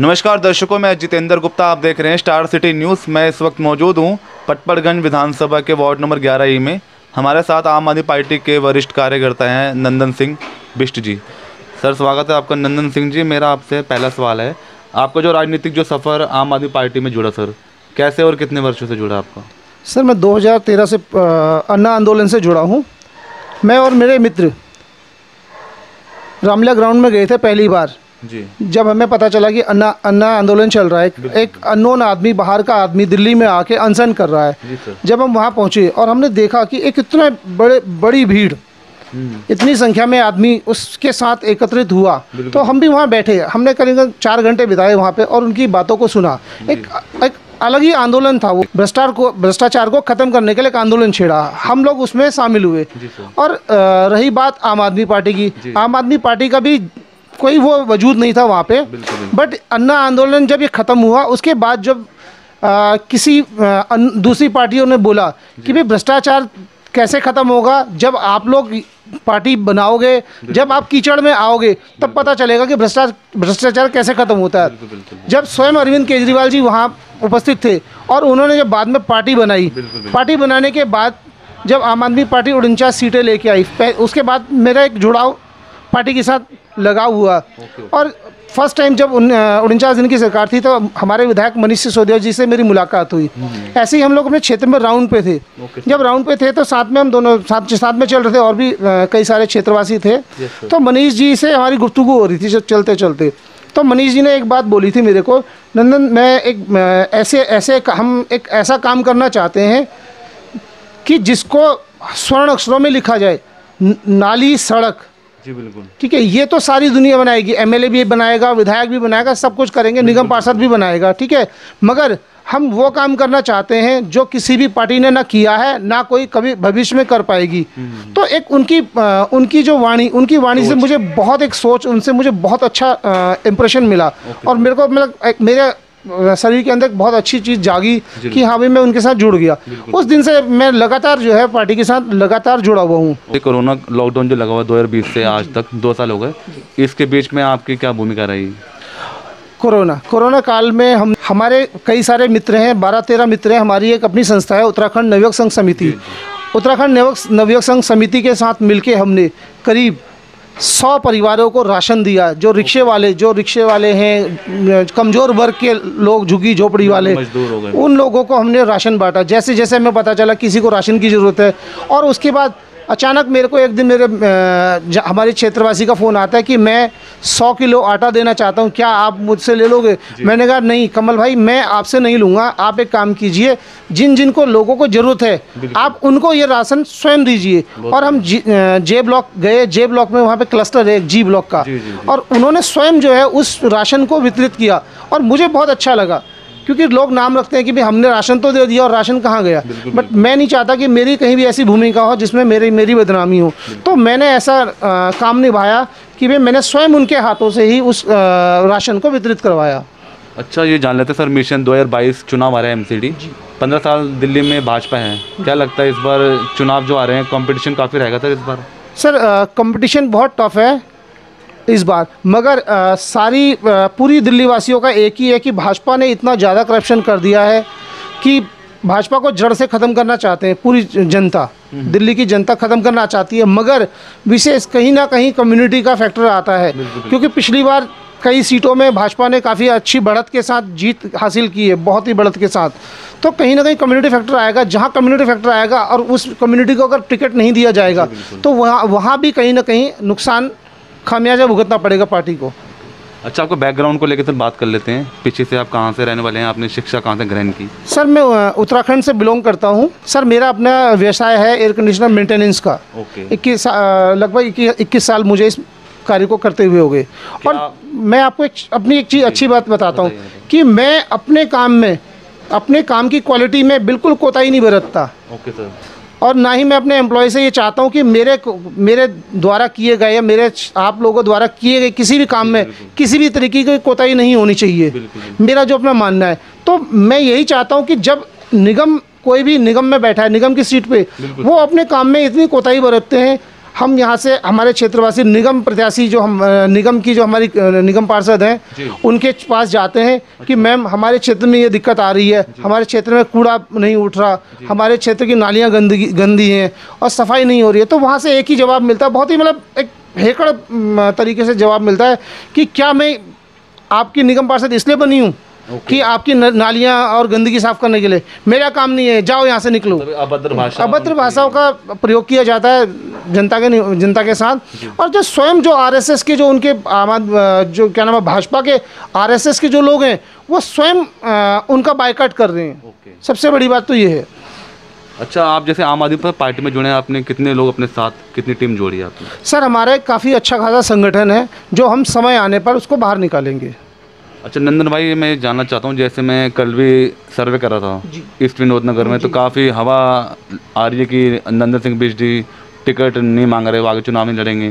नमस्कार, दर्शकों, मैं जितेंद्र गुप्ता, आप देख रहे हैं स्टार सिटी न्यूज़। मैं इस वक्त मौजूद हूँ पटपड़गंज विधानसभा के वार्ड नंबर 11 ई में। हमारे साथ आम आदमी पार्टी के वरिष्ठ कार्यकर्ता हैं नंदन सिंह बिष्ट जी। सर, स्वागत है आपका नंदन सिंह जी। मेरा आपसे पहला सवाल है, आपका जो राजनीतिक जो सफ़र आम आदमी पार्टी में जुड़ा, सर, कैसे और कितने वर्षों से जुड़ा आपका? सर, मैं 2013 से अन्ना आंदोलन से जुड़ा हूँ। मैं और मेरे मित्र रामलीला ग्राउंड में गए थे पहली बार। जी। जब हमें पता चला कि अन्ना अन्ना आंदोलन चल रहा है एक अननोन आदमी बाहर का आदमी दिल्ली में आके अनशन कर रहा है। जब हम वहाँ पहुँचे और हमने देखा कि एक इतना बड़े बड़ी भीड़ इतनी संख्या में आदमी उसके साथ एकत्रित हुआ तो हम भी वहाँ बैठे। हमने करीबन चार घंटे बिताए वहाँ पे और उनकी बातों को सुना। एक एक अलग ही आंदोलन था वो। भ्रष्टाचार को भ्रष्टाचार को खत्म करने के लिए एक आंदोलन छेड़ा। हम लोग उसमें शामिल हुए। और रही बात आम आदमी पार्टी की। आम आदमी पार्टी का भी कोई वो वजूद नहीं था वहाँ पे। बट अन्ना आंदोलन जब ये ख़त्म हुआ उसके बाद जब आ, किसी आ, दूसरी पार्टियों ने बोला कि भाई भ्रष्टाचार कैसे ख़त्म होगा जब आप लोग पार्टी बनाओगे जब आप कीचड़ में आओगे तब पता चलेगा कि भ्रष्टाचार भ्रष्टाचार कैसे ख़त्म होता है। जब स्वयं अरविंद केजरीवाल जी वहाँ उपस्थित थे और उन्होंने जब बाद में पार्टी बनाई पार्टी बनाने के बाद जब आम आदमी पार्टी उनचास सीटें लेके आई उसके बाद मेरा एक जुड़ाव पार्टी के साथ लगा हुआ। और फ़र्स्ट टाइम जब उनचास दिन की सरकार थी तो हमारे विधायक मनीष सिसोदिया जी से मेरी मुलाकात हुई। ऐसे ही हम लोग अपने क्षेत्र में राउंड पे थे। जब राउंड पे थे तो साथ में हम दोनों साथ साथ में चल रहे थे और भी कई सारे क्षेत्रवासी थे। तो मनीष जी से हमारी गुफ्तगू हो रही थी जब चलते चलते। तो मनीष जी ने एक बात बोली थी मेरे को नंदन मैं एक ऐसे ऐसे हम एक ऐसा काम करना चाहते हैं कि जिसको स्वर्ण अक्षरों में लिखा जाए। नाली सड़क। जी बिल्कुल। ठीक है ये तो सारी दुनिया बनाएगी। एमएलए भी बनाएगा विधायक भी बनाएगा सब कुछ करेंगे निगम पार्षद भी बनाएगा ठीक है? मगर हम वो काम करना चाहते हैं जो किसी भी पार्टी ने ना किया है ना कोई कभी भविष्य में कर पाएगी। तो एक उनकी अ, उनकी जो वाणी उनकी वाणी से मुझे बहुत एक सोच उनसे मुझे बहुत अच्छा इम्प्रेशन मिला। और मेरे को मतलब एक मेरे शरीर के अंदर एक बहुत अच्छी चीज़ जागी कि हाँ भाई मैं उनके साथ जुड़ गया। उस दिन से मैं लगातार जो है पार्टी के साथ लगातार जुड़ा हुआ हूँ। कोरोना लॉकडाउन जो लगा हुआ दो हज़ार बीस से आज तक दो साल हो गए। इसके बीच में आपकी क्या भूमिका रही? कोरोना। कोरोना काल में हम हमारे कई सारे मित्र हैं बारह तेरह मित्र हैं हमारी एक अपनी संस्था है उत्तराखंड नवयुवक संघ समिति। उत्तराखंड नवयुवक संघ समिति के साथ मिलके हमने करीब सौ परिवारों को राशन दिया जो रिक्शे वाले जो रिक्शे वाले हैं कमज़ोर वर्ग के लोग झुकी झोपड़ी वाले उन लोगों को हमने राशन बांटा। जैसे जैसे हमें पता चला किसी को राशन की ज़रूरत है और उसके बाद अचानक मेरे को एक दिन मेरे हमारे क्षेत्रवासी का फ़ोन आता है कि मैं सौ किलो आटा देना चाहता हूँ क्या आप मुझसे ले लोगे? मैंने कहा नहीं कमल भाई मैं आपसे नहीं लूँगा आप एक काम कीजिए जिन जिन को लोगों को ज़रूरत है आप उनको ये राशन स्वयं दीजिए। और हम जी- जे ब्लॉक गए जे ब्लॉक में वहाँ पर क्लस्टर है जी ब्लॉक का। और उन्होंने स्वयं जो है उस राशन को वितरित किया। और मुझे बहुत अच्छा लगा। क्योंकि लोग नाम रखते हैं कि भाई हमने राशन तो दे दिया और राशन कहाँ गया? बट मैं नहीं चाहता कि मेरी कहीं भी ऐसी भूमिका हो जिसमें मेरी मेरी बदनामी हो। तो मैंने ऐसा काम निभाया कि भाई मैंने स्वयं उनके हाथों से ही उस राशन को वितरित करवाया। अच्छा ये जान लेते सर मिशन 2022 चुनाव आ रहे हैं एमसीडी पंद्रह साल दिल्ली में भाजपा है। क्या लगता है इस बार चुनाव जो आ रहे हैं कंपटीशन काफ़ी रहेगा सर इस बार? सर कंपटीशन बहुत टफ है। इस बार। मगर अ, सारी अ, पूरी दिल्ली वासियों का एक ही है कि भाजपा ने इतना ज़्यादा करप्शन कर दिया है कि भाजपा को जड़ से ख़त्म करना चाहते हैं पूरी जनता। दिल्ली की जनता ख़त्म करना चाहती है मगर विशेष कहीं ना कहीं कम्युनिटी का फैक्टर आता है। क्योंकि पिछली बार कई सीटों में भाजपा ने काफ़ी अच्छी बढ़त के साथ जीत हासिल की है बहुत ही बढ़त के साथ। तो कहीं ना कहीं कम्युनिटी फैक्टर आएगा जहाँ कम्युनिटी फैक्टर आएगा और उस कम्युनिटी को अगर टिकट नहीं दिया जाएगा तो वहाँ वहाँ भी कहीं ना कहीं नुकसान खामियाजा भुगतना पड़ेगा पार्टी को। अच्छा आपको बैकग्राउंड को लेकर सर बात कर लेते हैं। पीछे से आप कहाँ से रहने वाले हैं? आपने शिक्षा कहाँ से ग्रहण की? सर मैं उत्तराखंड से बिलोंग करता हूँ। सर मेरा अपना व्यवसाय है एयर कंडीशनर मेंटेनेंस का। ओके इक्कीस लगभग इक्कीस साल मुझे इस कार्य को करते हुए हो गए। और मैं आपको एक अपनी एक चीज़ अच्छी बात बताता हूँ कि मैं अपने काम में अपने काम की क्वालिटी में बिल्कुल कोताही नहीं बरतता। ओके सर और ना ही मैं अपने एम्प्लॉय से ये चाहता हूँ कि मेरे मेरे द्वारा किए गए या मेरे आप लोगों द्वारा किए गए किसी भी काम में किसी भी तरीके की कोताही नहीं होनी चाहिए। मेरा जो अपना मानना है। तो मैं यही चाहता हूँ कि जब निगम कोई भी निगम में बैठा है निगम की सीट पे वो अपने काम में इतनी कोताही बरतते हैं हम यहाँ से हमारे क्षेत्रवासी निगम प्रत्याशी जो हम निगम की जो हमारी निगम पार्षद हैं उनके पास जाते हैं कि मैम हमारे क्षेत्र में ये दिक्कत आ रही है हमारे क्षेत्र में कूड़ा नहीं उठ रहा हमारे क्षेत्र की नालियाँ गंदगी गंदी हैं और सफ़ाई नहीं हो रही है। तो वहाँ से एक ही जवाब मिलता है बहुत ही मतलब एक हेकड़ तरीके से जवाब मिलता है कि क्या मैं आपकी निगम पार्षद इसलिए बनी हूँ कि आपकी नालियाँ और गंदगी साफ़ करने के लिए। मेरा काम नहीं है जाओ यहाँ से निकलो। अभद्र भाषा अभद्र भाषाओं का प्रयोग किया जाता है जनता के जनता के साथ। और जो स्वयं जो आरएसएस के जो उनके आम जो क्या नाम है भाजपा के आरएसएस के जो लोग हैं वो स्वयं उनका बाइकाट कर रहे हैं। सबसे बड़ी बात तो ये है। अच्छा आप जैसे आम आदमी पार्टी में जुड़े हैं आपने कितने लोग अपने साथ कितनी टीम जोड़ी है आपने? सर हमारा एक काफ़ी अच्छा खासा संगठन है जो हम समय आने पर उसको बाहर निकालेंगे। अच्छा नंदन भाई मैं जानना चाहता हूँ जैसे मैं कल भी सर्वे कर रहा था ईस्ट विनोद नगर में तो काफ़ी हवा आ रही है कि नंदन सिंह बिजली टिकट नहीं मांग रहे वो आगे चुनाव नहीं लड़ेंगे।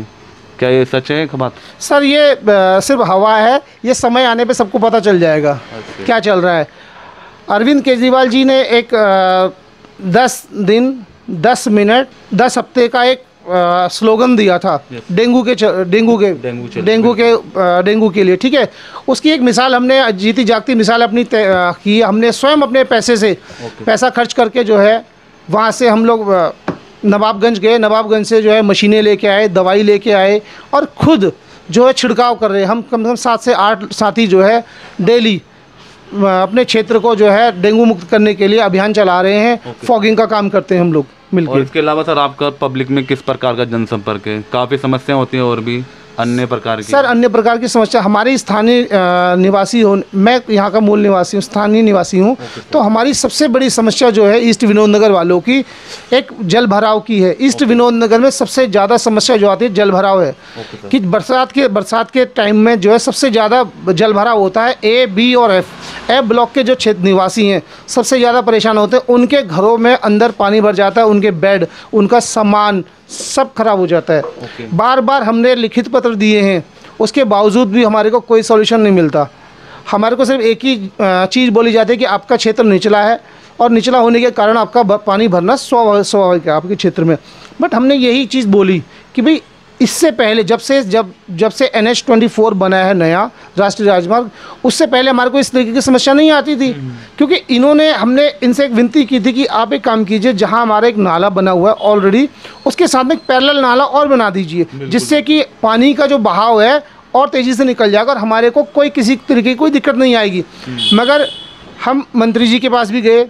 क्या ये सच है बात? सर ये सिर्फ़ हवा है ये समय आने पे सबको पता चल जाएगा अच्छा। क्या चल रहा है। अरविंद केजरीवाल जी ने एक दस दिन दस मिनट दस हफ़्ते का एक अ, स्लोगन दिया था डेंगू के डेंगू के डेंगू के डेंगू के लिए ठीक है? उसकी एक मिसाल हमने जीती जागती मिसाल अपनी की हमने स्वयं अपने पैसे से पैसा खर्च करके जो है वहाँ से हम लोग नवाबगंज गए नवाबगंज से जो है मशीनें लेके आए दवाई लेके आए और खुद जो है छिड़काव कर रहे हैं। हम कम से कम सात से आठ साथी जो है डेली अपने क्षेत्र को जो है डेंगू मुक्त करने के लिए अभियान चला रहे हैं फॉगिंग का काम करते हैं हम लोग। और इसके अलावा सर आपका पब्लिक में किस प्रकार का जनसंपर्क है? काफ़ी समस्याएँ होती हैं और भी अन्य प्रकार की। सर अन्य प्रकार की समस्या। हमारे स्थानीय निवासी हो मैं यहाँ का मूल निवासी हूँ स्थानीय निवासी हूँ। तो हमारी सबसे बड़ी समस्या जो है ईस्ट विनोद नगर वालों की एक जल भराव की है। ईस्ट विनोद नगर में सबसे ज़्यादा समस्या जो आती है जल भराव है। कि बरसात के बरसात के टाइम में जो है सबसे ज़्यादा जल भराव होता है ए बी और एफ़ एफ़ ब्लॉक के जो क्षेत्र निवासी हैं सबसे ज़्यादा परेशान होते हैं। उनके घरों में अंदर पानी भर जाता है उनके बेड उनका सामान सब खराब हो जाता है। बार बार हमने लिखित पत्र दिए हैं उसके बावजूद भी हमारे को कोई सॉल्यूशन नहीं मिलता। हमारे को सिर्फ़ एक ही चीज़ बोली जाती है कि आपका क्षेत्र निचला है और निचला होने के कारण आपका पानी भरना स्वाभाविक स्वाभाविक है आपके क्षेत्र में। बट हमने यही चीज़ बोली कि भाई इससे पहले जब से जब जब से एन एच ट्वेंटी फोर बना है नया राष्ट्रीय राजमार्ग उससे पहले हमारे को इस तरीके की समस्या नहीं आती थी। क्योंकि इन्होंने हमने इनसे एक विनती की थी कि आप एक काम कीजिए जहाँ हमारा एक नाला बना हुआ है ऑलरेडी उसके साथ में एक पैरल नाला और बना दीजिए जिससे कि पानी का जो बहाव है और तेज़ी से निकल जाएगा और हमारे को कोई किसी तरीके की कोई दिक्कत नहीं आएगी। मगर हम मंत्री जी के पास भी गए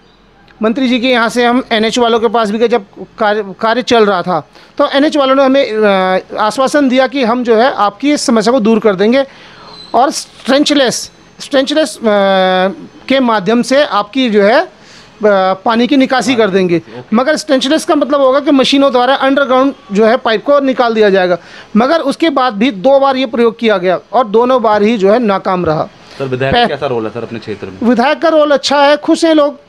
मंत्री जी के यहाँ से हम एनएच वालों के पास भी गए जब कार्य कार्य चल रहा था। तो एनएच वालों ने हमें आश्वासन दिया कि हम जो है आपकी इस समस्या को दूर कर देंगे और स्ट्रेंचलेस स्ट्रेंचलेस के माध्यम से आपकी जो है पानी की निकासी कर देंगे। मगर स्टेंचलेस का मतलब होगा कि मशीनों द्वारा अंडरग्राउंड जो है पाइप को निकाल दिया जाएगा। मगर उसके बाद भी दो बार ये प्रयोग किया गया और दोनों बार ही जो है नाकाम रहा। सर विधायक कैसा रोल है सर अपने क्षेत्र में? विधायक का रोल अच्छा है खुश हैं लोग।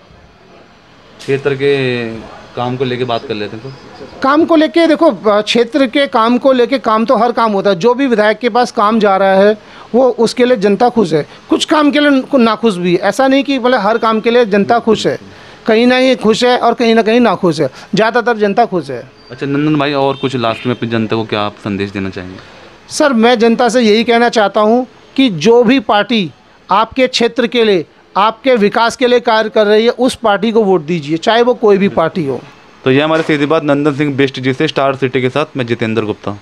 क्षेत्र के काम को लेके बात कर लेते हैं तो। काम को लेके देखो क्षेत्र के काम को लेके काम तो हर काम होता है। जो भी विधायक के पास काम जा रहा है वो उसके लिए जनता खुश है। कुछ काम के लिए नाखुश भी है। ऐसा नहीं कि बोले हर काम के लिए जनता खुश है। कहीं ना कहीं खुश है और कहीं ना कहीं नाखुश है। ज़्यादातर जनता खुश है। अच्छा नंदन भाई और कुछ लास्ट में अपनी जनता को क्या आप संदेश देना चाहेंगे? सर मैं जनता से यही कहना चाहता हूँ कि जो भी पार्टी आपके क्षेत्र के लिए आपके विकास के लिए कार्य कर रही है, उस पार्टी को वोट दीजिए, चाहे वो कोई भी पार्टी हो। तो यह हमारे सीधी बात नंदन सिंह बेस्ट जी से स्टार सिटी के साथ, मैं जितेंद्र गुप्ता।